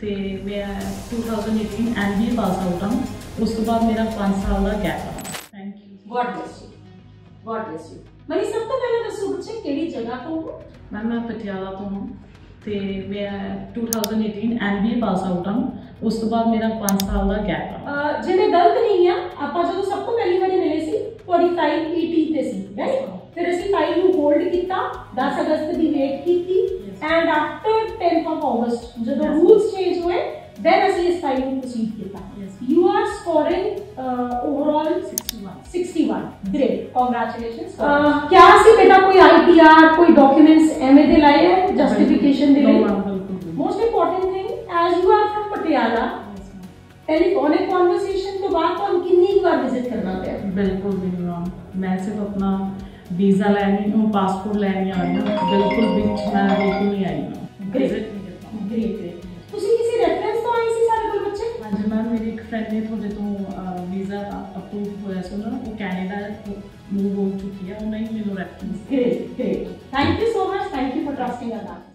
ਤੇ ਮੈਂ 2018 MBA pass out ਹਾਂ ਉਸ ਤੋਂ ਬਾਅਦ ਮੇਰਾ 5 ਸਾਲ ਦਾ ਗੈਪ ਆ thank you god bless you god bless you Mani ਸਭ ਤੋਂ ਪਹਿਲਾਂ ਦੱਸੋ ਬੱਚੇ ਕਿਹੜੀ ਜਗ੍ਹਾ ਤੋਂ ਹੋ ਮੈਮ ਮੈਂ ਪਟਿਆਲਾ ਤੋਂ ਹਾਂ ਤੇ ਮੈਂ 2018 ਐਮਬੀਏ ਪਾਸ ਆਊਟ ਹਾਂ ਉਸ ਤੋਂ ਬਾਅਦ ਮੇਰਾ 5 ਸਾਲ ਦਾ ਗੈਪ ਆ ਅਹ ਜੇ ਮੈਂ ਗਲਤ ਨਹੀਂ ਆ ਆਪਾਂ ਜਦੋਂ ਸਭ ਤੋਂ ਪਹਿਲੀ ਵਾਰੀ ਮਿਲੇ ਸੀ ਤੁਹਾਡੀ ਫਾਈਲ ਈਟੀ ਤੇ ਸੀ ਰਾਈਟ ਫਿਰ ਅਸੀਂ ਫਾਈਲ ਨੂੰ ਹੋਲਡ ਕੀਤਾ 10 ਅਗਸਤ ਦੀ ਵੇਟ ਕੀਤੀ and after 10th of August. जब the rules change हुए, then असली time में proceed किया. Yes. You are scoring uh, overall 61. 61. Great. Congratulations. Uh, क्या से बेटा कोई IPR, कोई documents एमए दिलाए हैं, justification दिलाए? No, Most important thing, as you are from Patiala, telephonic conversation तो बात तो हम कितनी बार विज़िट करना पे बिल्कुल भी मैं सिर्फ़ अपना वीज़ा लेनी हूँ पासपोर्ट लेनी आई हूँ बिल्कुल भी मैं बिल्कुल नहीं आई हूँ ग्रेट ग्रेट ਤੁਸੀਂ ਕਿਸੇ रेफरेंस ਤੋਂ ਆਏ ਸੀ ਸਾਡੇ ਕੋਲ ਬੱਚੇ ਹਾਂਜੀ ਮੈਮ ਮੇਰੀ ਇੱਕ ਫਰੈਂਡ ਨੇ ਤੁਹਾਡੇ ਤੋਂ ਵੀਜ਼ਾ ਅਪਰੂਵ ਹੋਇਆ ਸੀ ਉਹਨਾਂ ਉਹ ਕੈਨੇਡਾ ਮੂਵ ਹੋ ਚੁੱਕੀ ਹੈ ਉਹਨਾਂ ਹੀ ਮੈਨੂੰ reference great great thank you so much thank you for trusting us